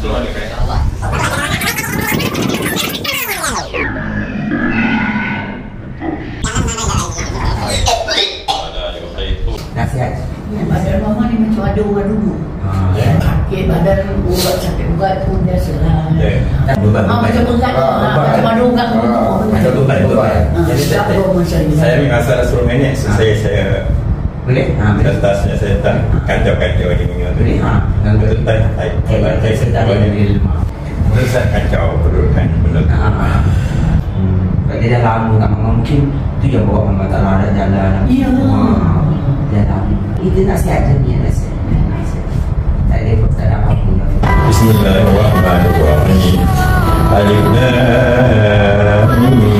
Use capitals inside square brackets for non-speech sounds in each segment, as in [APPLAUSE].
keluar dekat ada juga itu Nasihat. Badan mama ni macam ada orang dulu. Ya, sakit badan urat sakit urat pun biasalah. Ya. Beban macam berat, beban. macam ada urat pun. Macam beban beban. Jadi tak saya masa suruh minit so saya saya boleh. Ha, boleh. kertasnya saya tak kacau-kacau di minyak tu Boleh. Ha. Dan Betul, tak tak Eh, saya sedar dengan ilmu. Betul saya kacau kedudukan benda tu Ha. Hmm. Kalau dia dah lama tak makan mungkin tu yang bawa Allah Ta'ala ada jalan. Ya. Ha. Jalan. Itu nasihat je ni. Nasihat. Tak ada tak ada apa-apa. Bismillahirrahmanirrahim Alif Lam Mim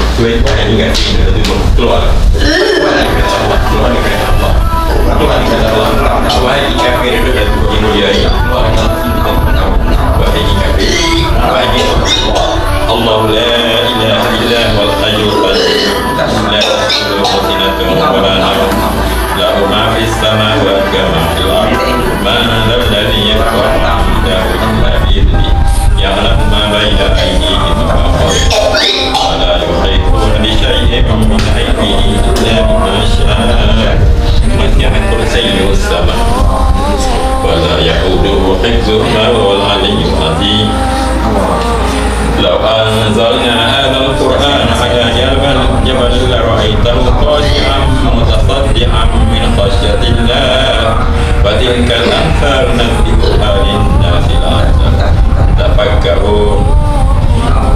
tuan tuan tuan tuan tuan tuan ini kan itu keluar keluar keluar dari Allah keluar dari Allah wahai kafir dan mulia keluar wahai kafir wahai Allah la ilaha illa huwal hayyul qayyum متصدعا من خشية الله فتلك الأمثال نضربها للناس لعلهم يتفكرون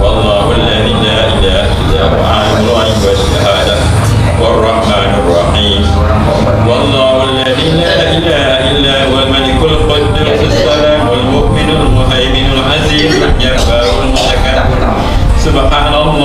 والله الذي لا إله إلا هو عالم الغيب والشهادة والرحمن الرحيم والله الذي لا إله إلا هو الملك القدوس السلام المؤمن المهيمن العزيز الجبار المتكبر سبحان الله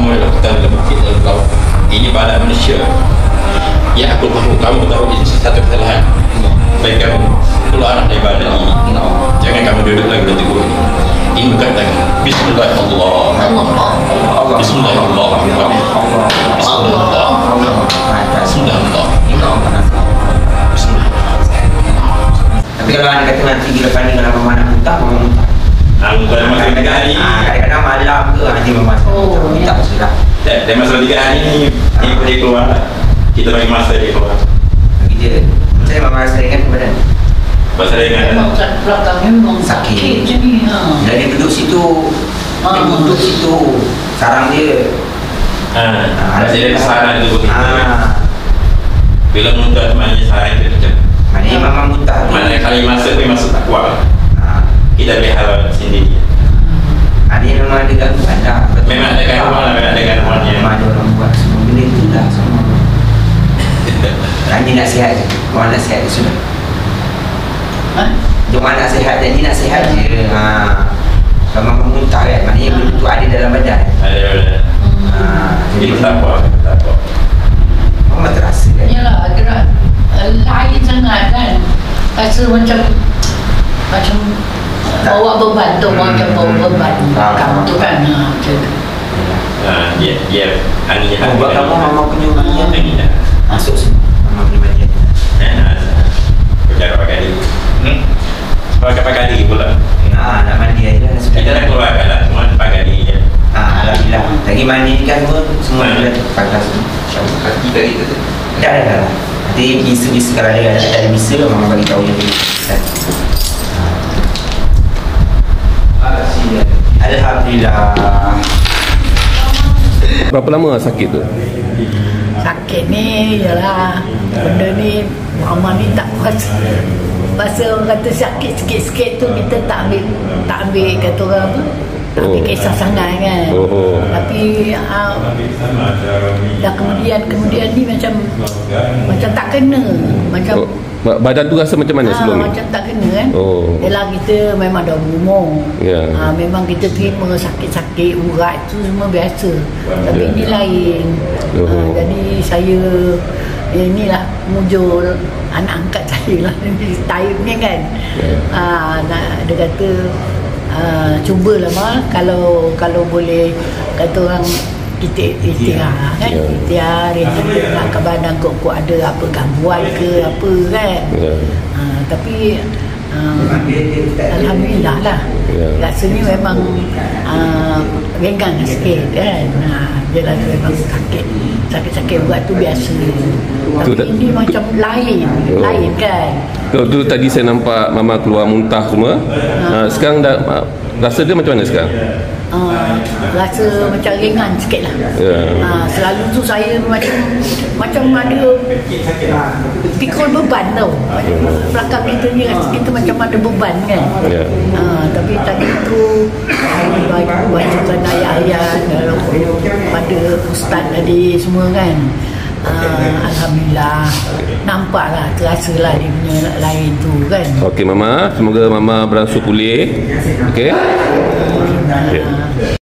kamu adalah hutan dalam bukit dalam laut. Ini badan manusia. Ya aku tahu, kamu tahu ini satu kesalahan. Baik kamu, keluar anak daripada ini. Jangan kamu duduk lagi di tubuh ini. Ini bukan tangan Bismillahirrahmanirrahim. Bismillahirrahmanirrahim. Bismillahirrahmanirrahim. Bismillahirrahmanirrahim. Bismillahirrahmanirrahim lah dia kata nanti bila kali kalau mama nak muntah, mama muntah. Ah, bukan masa tiga hari. Ah, kadang-kadang malam ke nanti mama Oh, ya. sudah. Dan dan masalah tiga hari ni, dia boleh keluar lah. Kita bagi masa dia keluar. Bagi dia. Saya mama rasa ingat badan. Pasal dia Memang ingat kat belakangnya memang Sakit. je ni. Ha. Bila dia duduk situ, dia Ah. duduk situ, sarang dia. Ah, Maksud dia kesalahan tu begitu. Ah, Bila muntah maknanya sarang dia macam maknanya mama muntah. tu. Mana kali masuk pun masuk tak kuat lah. Ah, Kita boleh halal sendiri. Dia memang ada gangguan dah. Memang ada gangguan lah, memang ada gangguannya. Memang ada orang buat semua benda itu dah semua. Janji nak sihat je. Orang nak sihat je sudah. Ha? Jangan nak sihat janji nak sihat je. Ha. Kalau mama muntah kan, maknanya benda tu ada dalam badan. Ada ada. Hmm. Ha. Jadi Kita tak apa, kita tak apa. mama terasa kan. Yalah, gerak lain sangat kan. Rasa macam macam Tak. bawa beban tu, Hmm. macam bawa beban belakang faham. tu kan. Ha, macam tu. Ah, dia dia angin Oh, buat kamu mama punya bagian angin dah. masuk semua. Mama punya. Eh, nah, Kerja pakai diri. Hmm. Pakai pakai diri pula. Ha, nak mandi aja dah sudah. Kita dah keluarkan lah, cuma pakai diri je. Ha, alhamdulillah. Lagi mandi kan semua semua Hmm. dah pakai semua. Kaki kaki tu. Dah dah dah. Nanti bisa-bisa kalau ada ada, bisa mama bagi tahu je. Kan? Alhamdulillah. Berapa lama sakit tu? Sakit ni ialah benda ni mama ni tak rasa Masa orang kata sakit sikit-sikit tu kita tak ambil tak ambil kata orang apa tak ambil Oh. kisah sangat kan Oh. tapi uh, dah kemudian kemudian ni macam macam tak kena macam Oh, badan tu rasa macam mana Ah, sebelum ni? macam tak kena kan Oh. Yelah kita memang dah berumur Ya. Ah, Memang kita terima sakit-sakit urat tu semua biasa Tapi Ya. ini lain Oh. Ah, Jadi saya ya inilah mujur anak angkat [LAUGHS] saya lah Taib ni kan Ya. Ah, nak, Dia kata ah, Cubalah mah kalau kalau boleh kata orang kita ikhtiar kan Ya. ikhtiar yang nak ke badan kok kok ada apa gangguan ke apa kan Ya. Ah, tapi ah, Alhamdulillah lah Ya. Rasanya memang uh, Ringan sikit kan ha, Dia rasa memang sakit Sakit-sakit buat tu biasa Tapi Tu tak- ini macam lain Oh. Lain kan Tu, tu tadi saya nampak mama keluar muntah semua. Ha, sekarang dah ah, rasa dia macam mana sekarang? Uh, Rasa macam ringan sikit lah. Ya. Ah, Selalu tu saya macam Macam ada Pikul beban tau. Belakang kita ni rasa kita macam ada beban kan. Ya. Ah, tapi tadi tu baca- bacakan ayat-ayat pada ustaz tadi semua kan Ah, Alhamdulillah Nampaklah Terasa lah dia punya lain tu kan Okey mama, semoga mama beransur pulih. Okey. Okey.